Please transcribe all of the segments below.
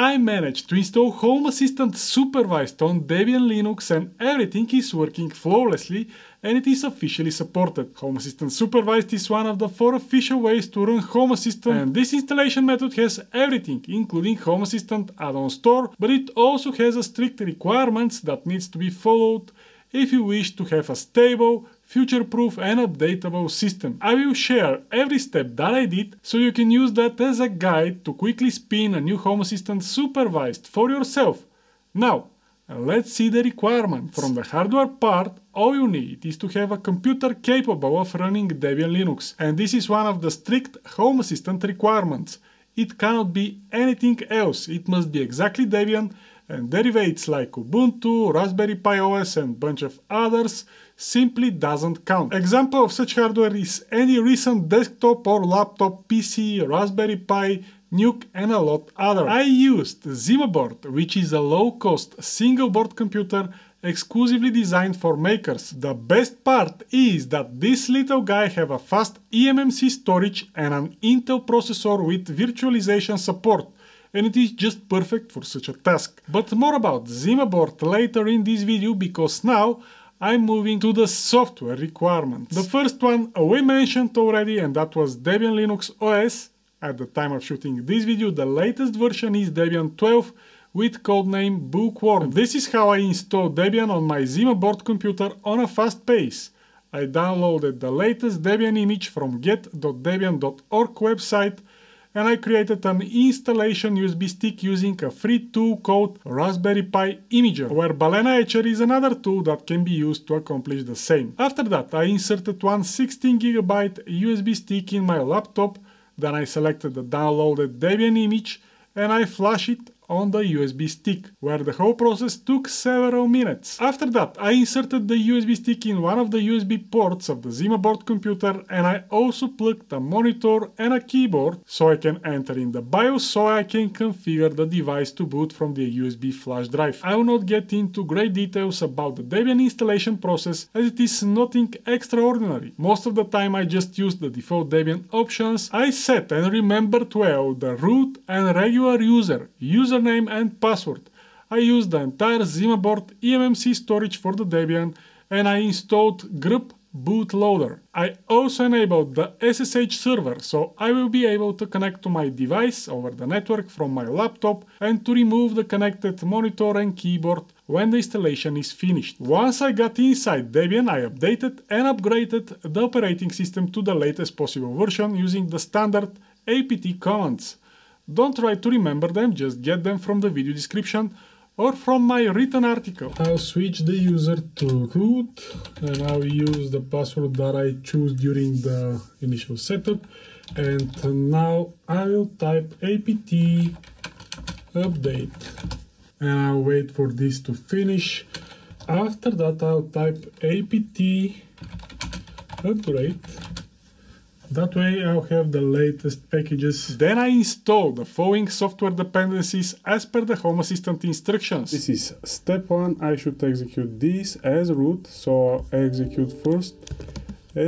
I managed to install Home Assistant supervised on Debian Linux and everything is working flawlessly and it is officially supported. Home Assistant Supervised is one of the four official ways to run Home Assistant and this installation method has everything including Home Assistant add-on store but it also has a strict requirements that needs to be followed if you wish to have a stable, future-proof and updatable system. I will share every step that I did so you can use that as a guide to quickly spin a new Home Assistant supervised for yourself. Now, let's see the requirements. From the hardware part, all you need is to have a computer capable of running Debian Linux. And this is one of the strict Home Assistant requirements. It cannot be anything else, it must be exactly Debian and derivatives like Ubuntu, Raspberry Pi OS and bunch of others simply doesn't count. Example of such hardware is any recent desktop or laptop PC, Raspberry Pi, NUC and a lot other. I used ZimaBoard, which is a low-cost single-board computer exclusively designed for makers. The best part is that this little guy have a fast eMMC storage and an Intel processor with virtualization support and it is just perfect for such a task. But more about ZimaBoard later in this video because now I'm moving to the software requirements. The first one we mentioned already and that was Debian Linux OS. At the time of shooting this video the latest version is Debian 12 with codename Bookworm. This is how I installed Debian on my ZimaBoard computer on a fast pace. I downloaded the latest Debian image from get.debian.org website and I created an installation USB stick using a free tool called Raspberry Pi Imager, where Balena Etcher is another tool that can be used to accomplish the same. After that, I inserted one 16GB USB stick in my laptop, then I selected the downloaded Debian image and I flash it on the USB stick, where the whole process took several minutes. After that, I inserted the USB stick in one of the USB ports of the ZimaBoard computer and I also plugged a monitor and a keyboard so I can enter in the BIOS so I can configure the device to boot from the USB flash drive. I will not get into great details about the Debian installation process as it is nothing extraordinary. Most of the time I just use the default Debian options. I set and remembered well the root and regular user, user username and password. I used the entire ZimaBoard eMMC storage for the Debian and I installed GRUB bootloader. I also enabled the SSH server so I will be able to connect to my device over the network from my laptop and to remove the connected monitor and keyboard when the installation is finished. Once I got inside Debian I updated and upgraded the operating system to the latest possible version using the standard apt commands. Don't try to remember them, just get them from the video description or from my written article. I'll switch the user to root and I'll use the password that I choose during the initial setup and now I'll type apt update and I'll wait for this to finish. After that I'll type apt upgrade that way I'll have the latest packages. Then I install the following software dependencies as per the Home Assistant instructions. This is step 1, I should execute this as root, so I execute first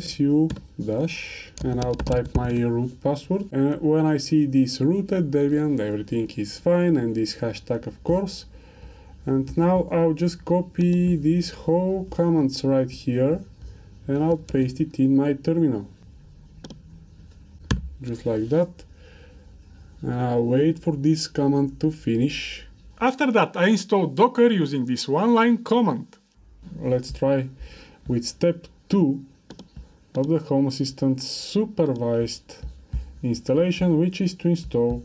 su dash and I'll type my root password. And when I see this rooted Debian everything is fine and this hashtag of course. And now I'll just copy these whole commands right here and I'll paste it in my terminal just like that. Uh, wait for this command to finish. After that I install Docker using this one line command. Let's try with step 2 of the Home Assistant supervised installation which is to install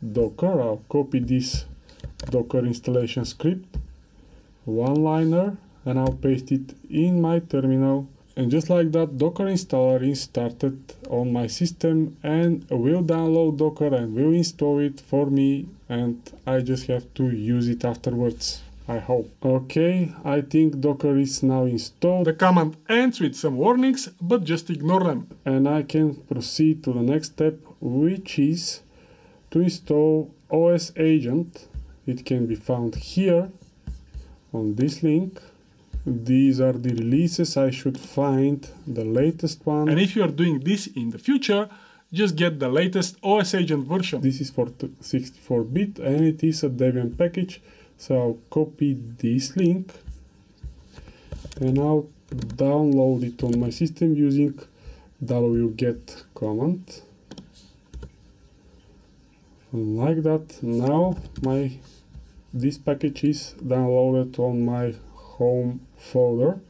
Docker. I'll copy this Docker installation script, one liner and I'll paste it in my terminal and just like that, Docker installer is started on my system and will download Docker and will install it for me and I just have to use it afterwards. I hope. Okay, I think Docker is now installed. The command ends with some warnings, but just ignore them. And I can proceed to the next step, which is to install OS Agent. It can be found here on this link these are the releases I should find the latest one and if you are doing this in the future just get the latest OS Agent version. This is for 64-bit and it is a Debian package. So I'll copy this link and I'll download it on my system using wget command. Like that. Now my this package is downloaded on my home folder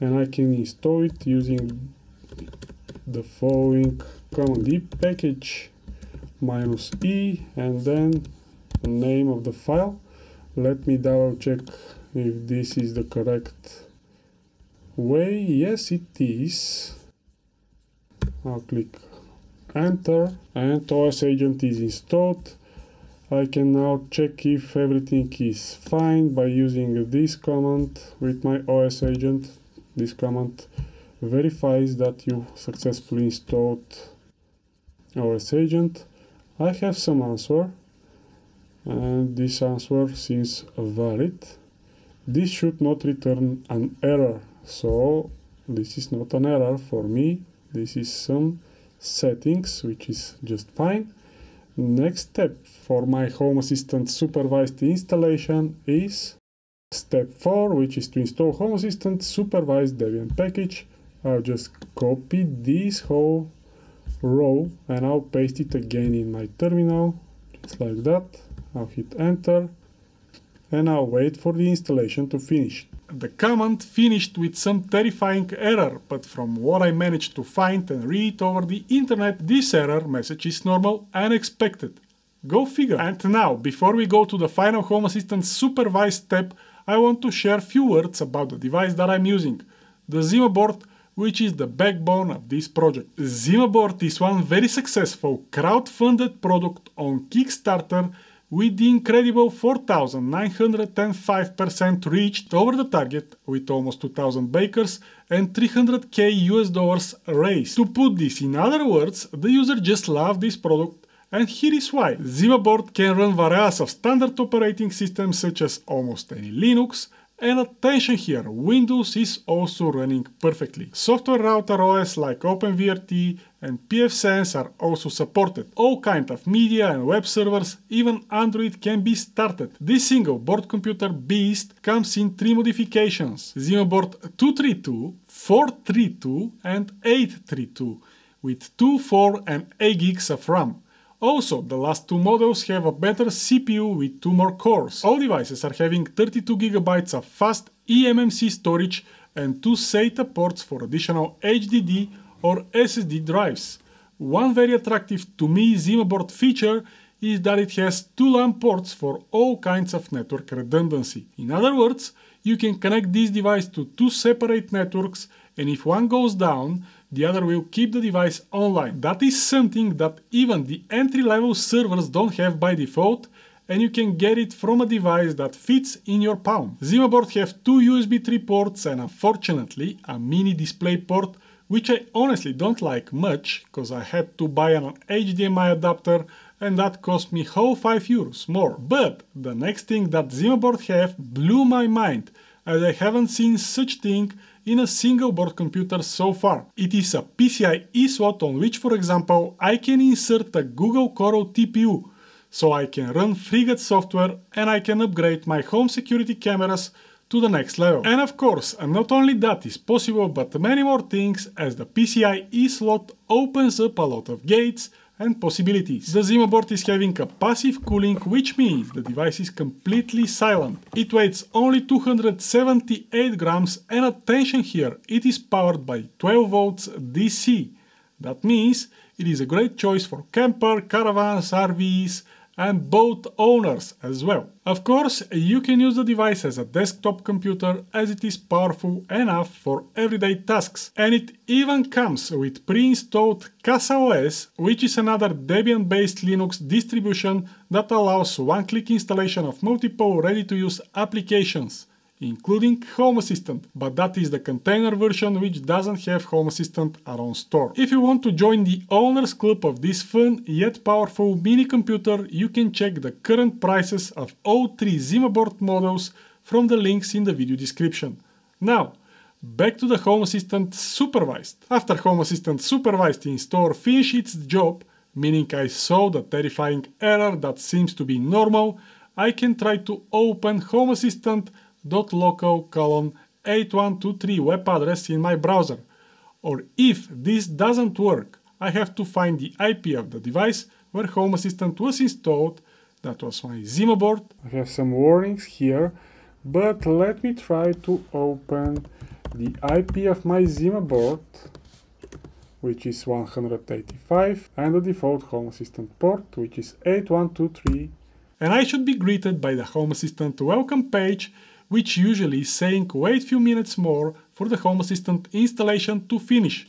and I can install it using the following command e package minus e and then the name of the file. Let me double check if this is the correct way. Yes it is. I'll click enter and OS agent is installed I can now check if everything is fine by using this command with my OS agent this command verifies that you successfully installed OS agent. I have some answer and this answer seems valid. This should not return an error. So this is not an error for me. This is some settings which is just fine. Next step for my Home Assistant supervised installation is step 4 which is to install Home Assistant supervised Debian package. I'll just copy this whole row and I'll paste it again in my terminal. Just like that. I'll hit enter. And I'll wait for the installation to finish the command finished with some terrifying error, but from what I managed to find and read over the internet, this error message is normal and expected. Go figure. And now, before we go to the final Home Assistant supervised step, I want to share a few words about the device that I'm using. The Zima board which is the backbone of this project. ZimaBoard is one very successful crowd-funded product on Kickstarter with the incredible 4,905% reached over the target with almost 2,000 bakers and 300k US dollars raised. To put this in other words, the user just loved this product and here is why. ZimaBoard can run various of standard operating systems such as almost any Linux, and attention here, Windows is also running perfectly. Software router OS like OpenWrt and pfSense are also supported. All kind of media and web servers, even Android can be started. This single board computer beast comes in three modifications. ZimaBoard 232, 432 and 832 with 2, 4 and 8 gigs of RAM. Also, the last two models have a better CPU with two more cores. All devices are having 32GB of fast eMMC storage and two SATA ports for additional HDD or SSD drives. One very attractive to me ZimaBoard feature is that it has two LAN ports for all kinds of network redundancy. In other words, you can connect this device to two separate networks and if one goes down, the other will keep the device online. That is something that even the entry-level servers don't have by default and you can get it from a device that fits in your palm. ZimaBoard have two USB 3 ports and unfortunately a mini display port which I honestly don't like much cause I had to buy an HDMI adapter and that cost me whole 5 euros more. But the next thing that ZimaBoard have blew my mind as I haven't seen such thing in a single board computer so far. It is a PCIe slot on which, for example, I can insert a Google Coral TPU, so I can run Frigate software and I can upgrade my home security cameras to the next level. And of course, not only that is possible, but many more things as the PCIe slot opens up a lot of gates and possibilities. The Zima board is having a passive cooling, which means the device is completely silent. It weighs only 278 grams and attention here, it is powered by 12 volts DC. That means it is a great choice for camper, caravans, RVs, and boat owners as well. Of course, you can use the device as a desktop computer as it is powerful enough for everyday tasks. And it even comes with pre-installed CasaOS, which is another Debian-based Linux distribution that allows one-click installation of multiple ready-to-use applications including Home Assistant, but that is the container version which doesn't have Home Assistant add-on store. If you want to join the owners club of this fun yet powerful mini computer, you can check the current prices of all three ZimaBoard models from the links in the video description. Now, back to the Home Assistant supervised. After Home Assistant supervised in store finished its job, meaning I saw the terrifying error that seems to be normal, I can try to open Home Assistant.local colon 8123 web address in my browser. Or if this doesn't work, I have to find the IP of the device where Home Assistant was installed. That was my Zima board. I have some warnings here, but let me try to open the IP of my Zima board, which is 185, and the default Home Assistant port, which is 8123. And I should be greeted by the Home Assistant welcome page, which usually is saying wait few minutes more for the Home Assistant installation to finish.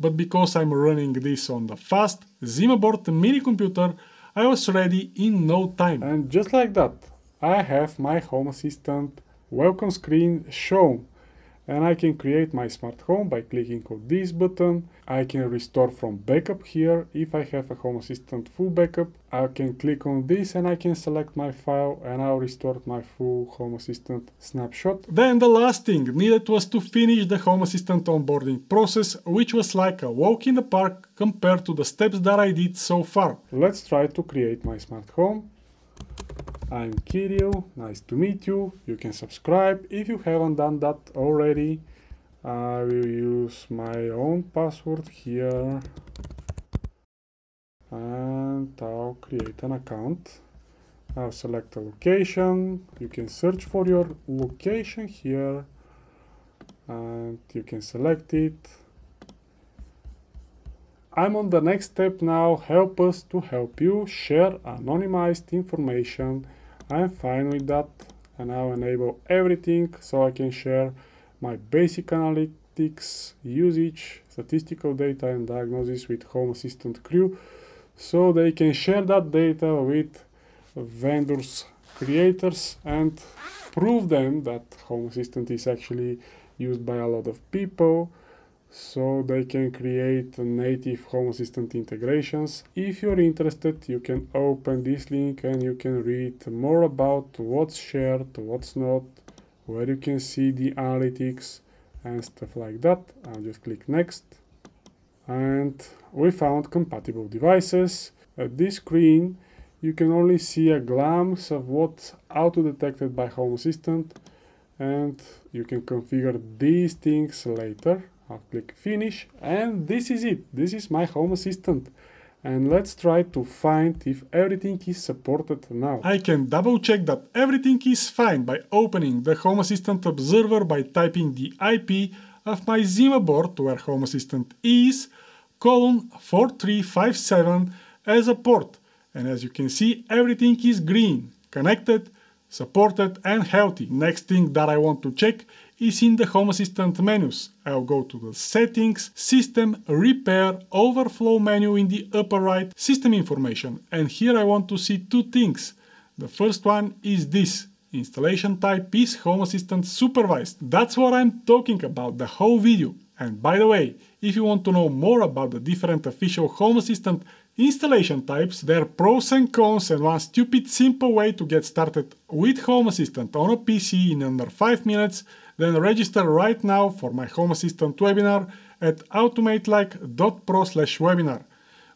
But because I'm running this on the fast Zima board mini computer, I was ready in no time. And just like that, I have my Home Assistant welcome screen shown and I can create my smart home by clicking on this button. I can restore from backup here. If I have a Home Assistant full backup, I can click on this and I can select my file and I'll restore my full Home Assistant snapshot. Then the last thing needed was to finish the Home Assistant onboarding process, which was like a walk in the park compared to the steps that I did so far. Let's try to create my smart home. I'm Kirill, nice to meet you. You can subscribe if you haven't done that already. I will use my own password here and I'll create an account. I'll select a location. You can search for your location here and you can select it I'm on the next step now, help us to help you share anonymized information. I'm fine with that and I'll enable everything so I can share my basic analytics, usage, statistical data and diagnosis with Home Assistant crew so they can share that data with vendors, creators and prove them that Home Assistant is actually used by a lot of people so they can create native Home Assistant integrations. If you're interested, you can open this link and you can read more about what's shared, what's not, where you can see the analytics and stuff like that. I'll just click next. And we found compatible devices. At this screen, you can only see a glimpse of what's auto-detected by Home Assistant and you can configure these things later I'll click finish and this is it. This is my Home Assistant. And let's try to find if everything is supported now. I can double check that everything is fine by opening the Home Assistant observer by typing the IP of my Zima board where Home Assistant is, colon 4357 as a port. And as you can see, everything is green, connected, supported and healthy. Next thing that I want to check is in the Home Assistant menus. I'll go to the Settings, System, Repair, Overflow menu in the upper right, System Information. And here I want to see two things. The first one is this. Installation type is Home Assistant Supervised. That's what I'm talking about the whole video. And by the way, if you want to know more about the different official Home Assistant installation types, their pros and cons and one stupid simple way to get started with Home Assistant on a PC in under 5 minutes, then register right now for my Home Assistant webinar at automatelike.pro slash webinar,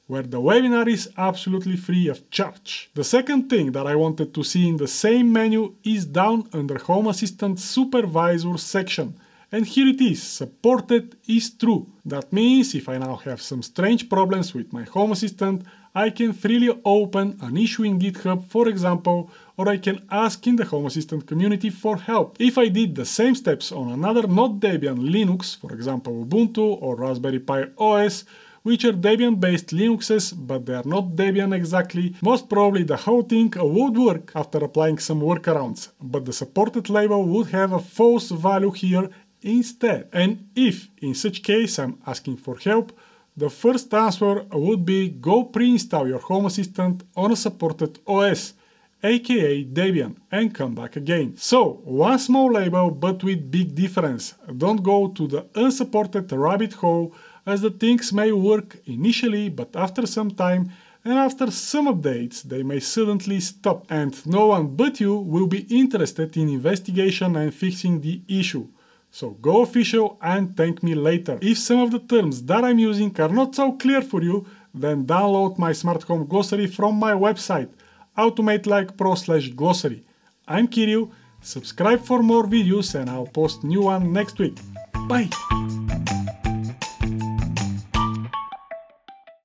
where the webinar is absolutely free of charge. The second thing that I wanted to see in the same menu is down under Home Assistant Supervisor section. And here it is, supported is true. That means if I now have some strange problems with my Home Assistant, I can freely open an issue in GitHub, for example, or I can ask in the Home Assistant community for help. If I did the same steps on another not Debian Linux, for example Ubuntu or Raspberry Pi OS, which are Debian-based Linuxes, but they are not Debian exactly, most probably the whole thing would work after applying some workarounds, but the supported label would have a false value here instead. And if, in such case, I'm asking for help, the first answer would be go pre-install your Home Assistant on a supported OS, aka Debian, and come back again. So, one small label but with big difference. Don't go to the unsupported rabbit hole as the things may work initially but after some time and after some updates they may suddenly stop and no one but you will be interested in investigation and fixing the issue. So go official and thank me later. If some of the terms that I'm using are not so clear for you, then download my smart home glossary from my website, automatelike slash glossary. I'm Kirill, subscribe for more videos and I'll post new one next week. Bye!